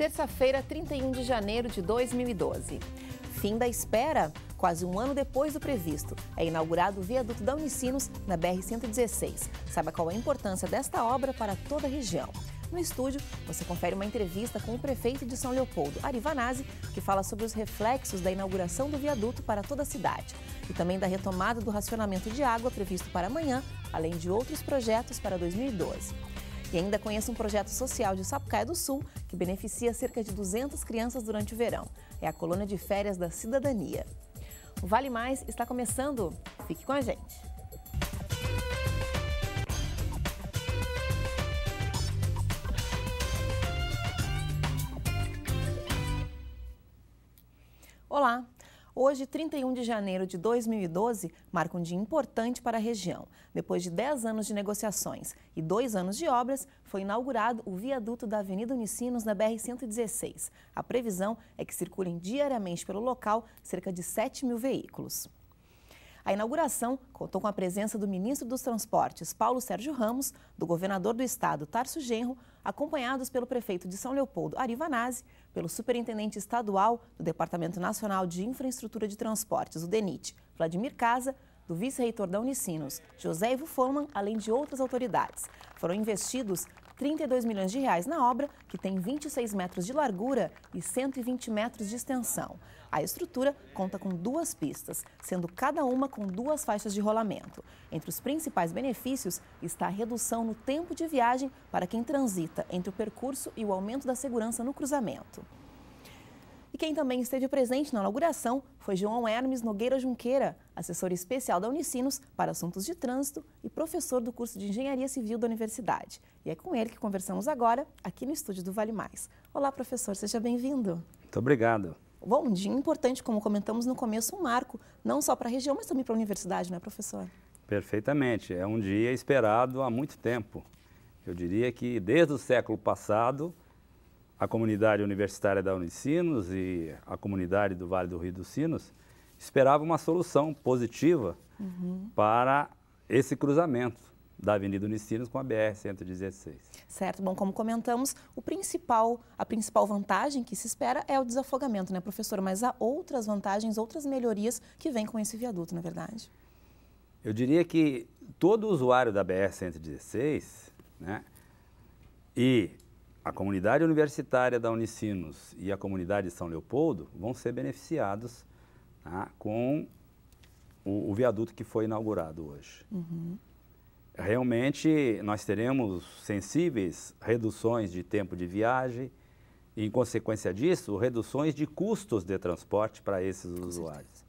Terça-feira, 31 de janeiro de 2012. Fim da espera. Quase um ano depois do previsto, é inaugurado o viaduto da Unicinos na BR-116. Saiba qual a importância desta obra para toda a região. No estúdio, você confere uma entrevista com o prefeito de São Leopoldo, Ari Vanazzi, que fala sobre os reflexos da inauguração do viaduto para toda a cidade e também da retomada do racionamento de água previsto para amanhã, além de outros projetos para 2012. E ainda conheça um projeto social de Sapucaia do Sul que beneficia cerca de 200 crianças durante o verão. É a colônia de férias da cidadania. O Vale Mais está começando. Fique com a gente. Olá! Hoje, 31 de janeiro de 2012, marca um dia importante para a região. Depois de 10 anos de negociações e dois anos de obras, foi inaugurado o viaduto da Avenida Unicinos na BR-116. A previsão é que circulem diariamente pelo local cerca de 7 mil veículos. A inauguração contou com a presença do ministro dos Transportes, Paulo Sérgio Ramos, do governador do estado, Tarso Genro, acompanhados pelo prefeito de São Leopoldo, Ari Vanazzi, pelo superintendente estadual do Departamento Nacional de Infraestrutura de Transportes, o DENIT, Vladimir Casa, do vice-reitor da Unicinos, José Ivo Forman, além de outras autoridades. Foram investidos 32 milhões de reais na obra, que tem 26 metros de largura e 120 metros de extensão. A estrutura conta com duas pistas, sendo cada uma com duas faixas de rolamento. Entre os principais benefícios está a redução no tempo de viagem para quem transita entre o percurso e o aumento da segurança no cruzamento. Quem também esteve presente na inauguração foi João Hermes Nogueira Junqueira, assessor especial da Unicinos para assuntos de trânsito e professor do curso de Engenharia Civil da Universidade. E é com ele que conversamos agora, aqui no estúdio do Vale Mais. Olá, professor, seja bem-vindo. Muito obrigado. Bom, um dia importante, como comentamos no começo, um marco, não só para a região, mas também para a universidade, não é, professor? Perfeitamente. É um dia esperado há muito tempo. Eu diria que desde o século passado, a comunidade universitária da Unicinos e a comunidade do Vale do Rio dos Sinos esperava uma solução positiva uhum. para esse cruzamento da Avenida Unicinos com a BR-116. Certo. Bom, como comentamos, o principal, a principal vantagem que se espera é o desafogamento, né, professor? Mas há outras vantagens, outras melhorias que vêm com esse viaduto, na é verdade? Eu diria que todo usuário da BR-116, né, e a comunidade universitária da Unicinos e a comunidade de São Leopoldo vão ser beneficiados tá, com o, o, viaduto que foi inaugurado hoje. Uhum. Realmente, nós teremos sensíveis reduções de tempo de viagem e, em consequência disso, reduções de custos de transporte para esses com usuários. Certeza.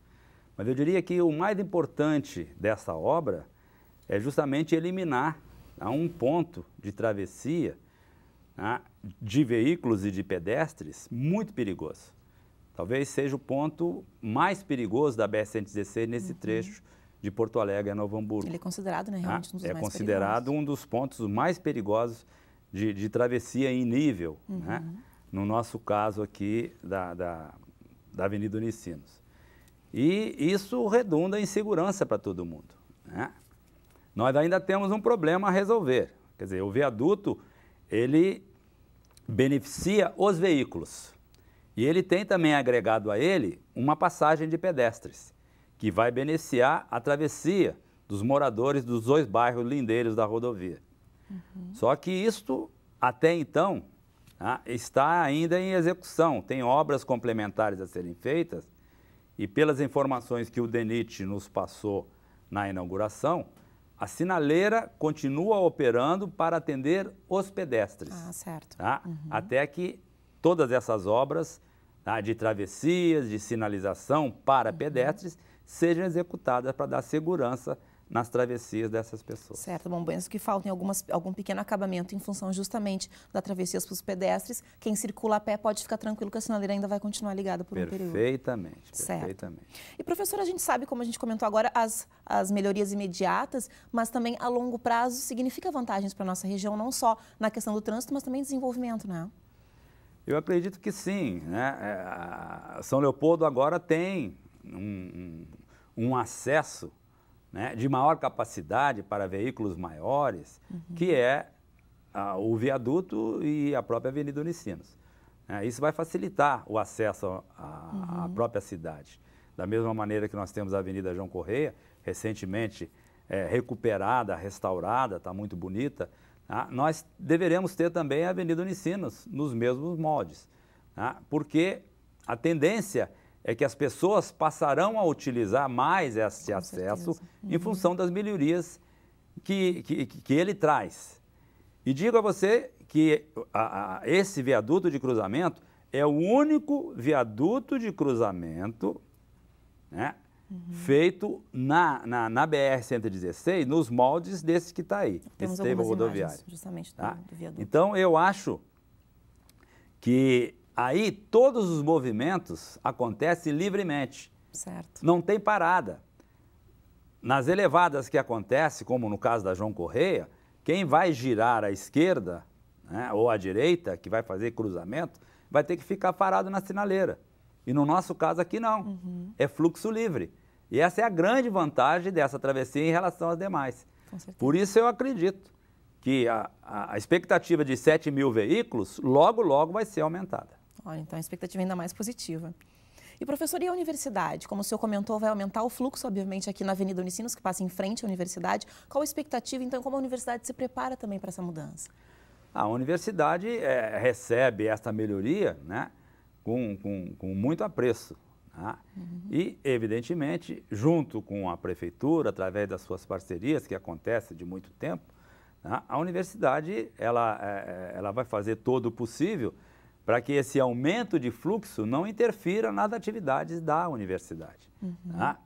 Mas eu diria que o mais importante dessa obra é justamente eliminar tá, um ponto de travessia né, de veículos e de pedestres muito perigoso. Talvez seja o ponto mais perigoso da BR-116 nesse uhum. trecho de Porto Alegre a Novo Hamburgo. Ele é considerado, né, realmente, um dos é mais considerado perigosos. um dos pontos mais perigosos de, de travessia em nível, uhum. né? no nosso caso aqui da, da, da Avenida Unicinos. E isso redunda em segurança para todo mundo. Né? Nós ainda temos um problema a resolver. Quer dizer, o viaduto, ele beneficia os veículos. E ele tem também agregado a ele uma passagem de pedestres, que vai beneficiar a travessia dos moradores dos dois bairros lindeiros da rodovia. Uhum. Só que isto, até então, tá, está ainda em execução. Tem obras complementares a serem feitas e pelas informações que o DENIT nos passou na inauguração, a sinaleira continua operando para atender os pedestres. Ah, certo. Tá? Uhum. Até que todas essas obras tá, de travessias, de sinalização para uhum. pedestres, sejam executadas para dar segurança nas travessias dessas pessoas. Certo, bom, penso que falta algumas, algum pequeno acabamento em função justamente da travessias para os pedestres. Quem circula a pé pode ficar tranquilo que a sinaleira ainda vai continuar ligada por um período. Perfeitamente, perfeitamente. E professor, a gente sabe, como a gente comentou agora, as, as melhorias imediatas, mas também a longo prazo significa vantagens para a nossa região, não só na questão do trânsito, mas também desenvolvimento, né? Eu acredito que sim. Né? É, São Leopoldo agora tem um, um, um acesso né, de maior capacidade para veículos maiores, uhum. que é o viaduto e a própria Avenida Unicinos. Né? Isso vai facilitar o acesso à, uhum. própria cidade. Da mesma maneira que nós temos a Avenida João Correia, recentemente é, recuperada, restaurada, está muito bonita, tá? nós deveremos ter também a Avenida Unicinos nos mesmos moldes. Tá? Porque a tendência é que as pessoas passarão a utilizar mais esse Com acesso uhum. em função das melhorias que, que, que, ele traz. E digo a você que a, a, esse viaduto de cruzamento é o único viaduto de cruzamento né, uhum. feito na, na, na BR-116, nos moldes desse que está aí, Temos esse teve rodoviário. Justamente do, tá? do viaduto. Então, eu acho que Aí todos os movimentos acontecem livremente. Certo. Não tem parada. Nas elevadas que acontece, como no caso da João Correia, quem vai girar à esquerda né, ou à direita, que vai fazer cruzamento, vai ter que ficar parado na sinaleira. E no nosso caso aqui não. Uhum. É fluxo livre. E essa é a grande vantagem dessa travessia em relação às demais. Por isso eu acredito que a, a expectativa de 7 mil veículos logo, logo vai ser aumentada. Olha, então a expectativa é ainda mais positiva. E professor, e a universidade? Como o senhor comentou, vai aumentar o fluxo, obviamente, aqui na Avenida Unicinos, que passa em frente à universidade. Qual a expectativa, então, como a universidade se prepara também para essa mudança? A universidade é, recebe essa melhoria né, com, com, com muito apreço. Tá? Uhum. E, evidentemente, junto com a prefeitura, através das suas parcerias, que acontece de muito tempo, tá? a universidade ela, é, é ela vai fazer todo o possível para que esse aumento de fluxo não interfira nas atividades da universidade. Uhum. Tá?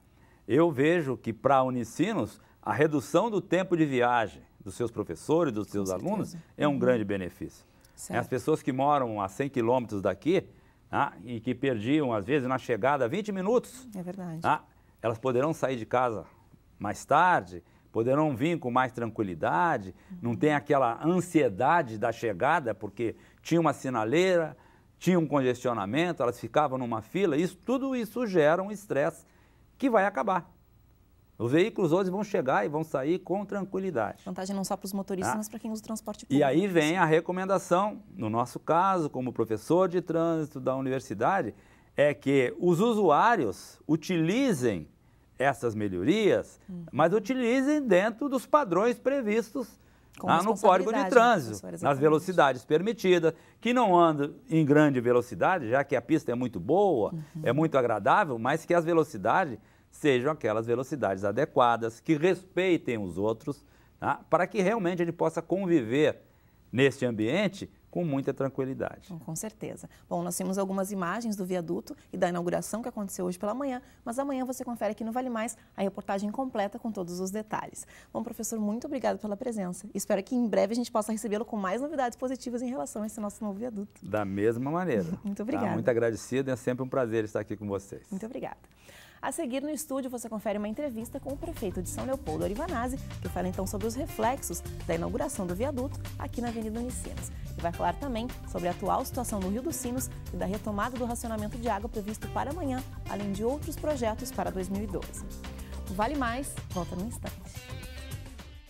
Eu vejo que para a Unicinos, a redução do tempo de viagem dos seus professores, dos seus alunos, é um uhum. grande benefício. Certo. As pessoas que moram a 100 quilômetros daqui tá? e que perdiam, às vezes, na chegada 20 minutos, é verdade. Tá? elas poderão sair de casa mais tarde, poderão vir com mais tranquilidade, uhum. não tem aquela ansiedade da chegada, porque tinha uma sinaleira, tinha um congestionamento, elas ficavam numa fila, isso, tudo isso gera um estresse que vai acabar. Os veículos hoje vão chegar e vão sair com tranquilidade. Vantagem não só para os motoristas, tá? mas para quem usa o transporte público. E aí vem a recomendação, no nosso caso, como professor de trânsito da universidade, é que os usuários utilizem essas melhorias, uhum. mas utilizem dentro dos padrões previstos ah, no Código de Trânsito, nas velocidades permitidas, que não andam em grande velocidade, já que a pista é muito boa, uhum. é muito agradável, mas que as velocidades sejam aquelas velocidades adequadas, que respeitem os outros, tá? para que realmente a gente possa conviver neste ambiente com muita tranquilidade. Com certeza. Bom, nós temos algumas imagens do viaduto e da inauguração que aconteceu hoje pela manhã, mas amanhã você confere aqui no Vale Mais a reportagem completa com todos os detalhes. Bom, professor, muito obrigado pela presença. Espero que em breve a gente possa recebê-lo com mais novidades positivas em relação a esse nosso novo viaduto. Da mesma maneira. muito obrigada. Tá? Muito agradecido, é sempre um prazer estar aqui com vocês. Muito obrigada. A seguir no estúdio você confere uma entrevista com o prefeito de São Leopoldo, Arivanazzi, que fala então sobre os reflexos da inauguração do viaduto aqui na Avenida Unicinos. E vai falar também sobre a atual situação no Rio dos Sinos e da retomada do racionamento de água previsto para amanhã, além de outros projetos para 2012. Vale Mais, volta no instante.